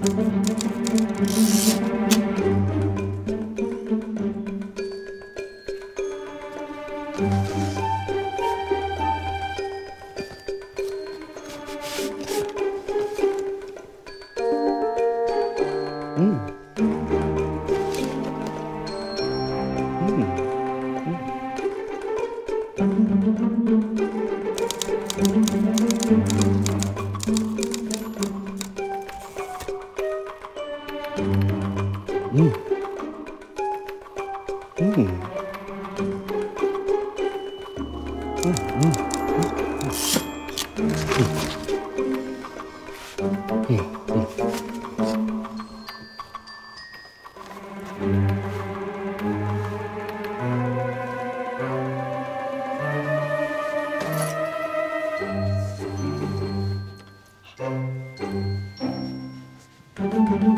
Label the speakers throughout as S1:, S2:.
S1: Mm. 음.
S2: 음, 음.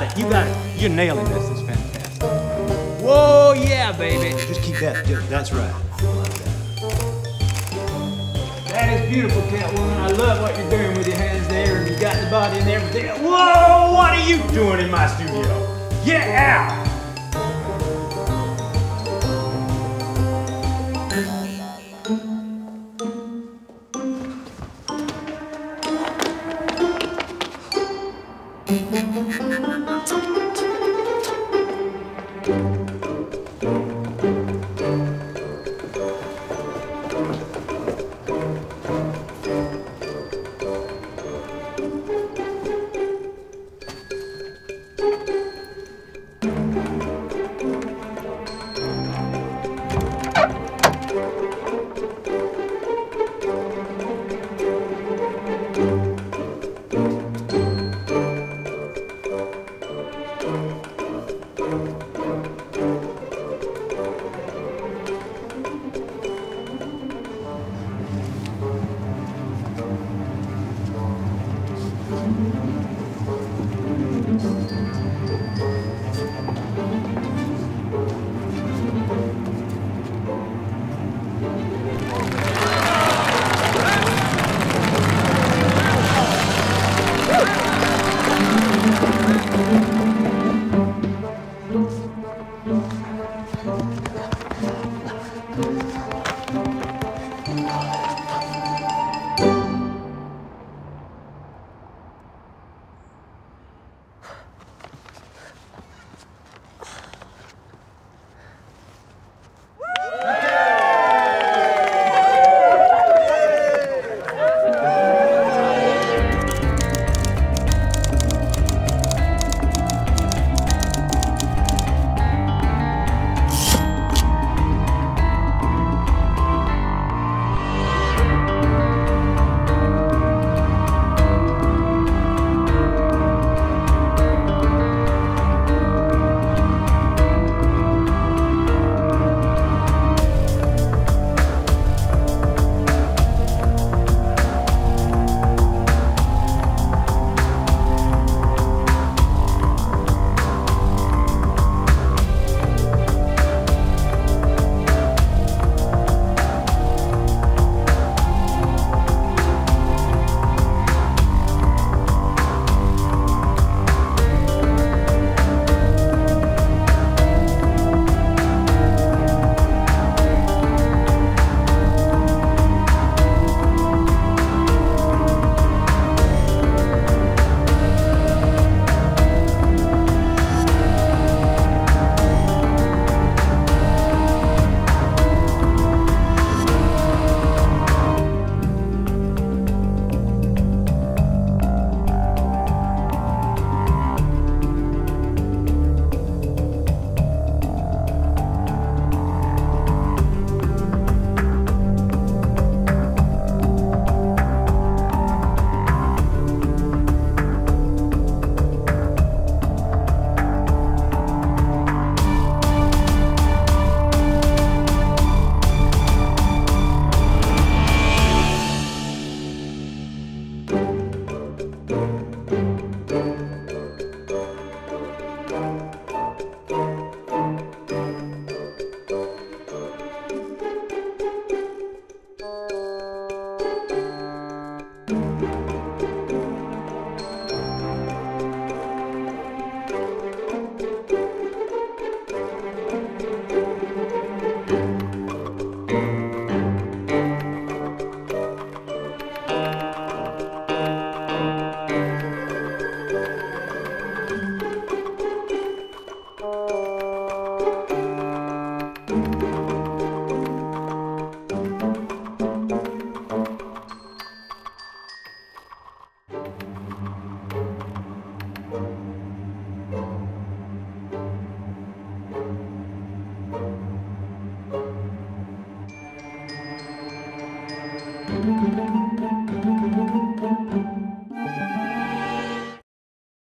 S2: got it. You got it. You're nailing this. It's fantastic. Whoa, yeah, baby.
S3: Just keep that. yeah, That's right.
S2: That is beautiful, Catwoman. I love what you're doing with your hands there, and you got the body and everything. Whoa, what are you doing in my studio? Get out! forward.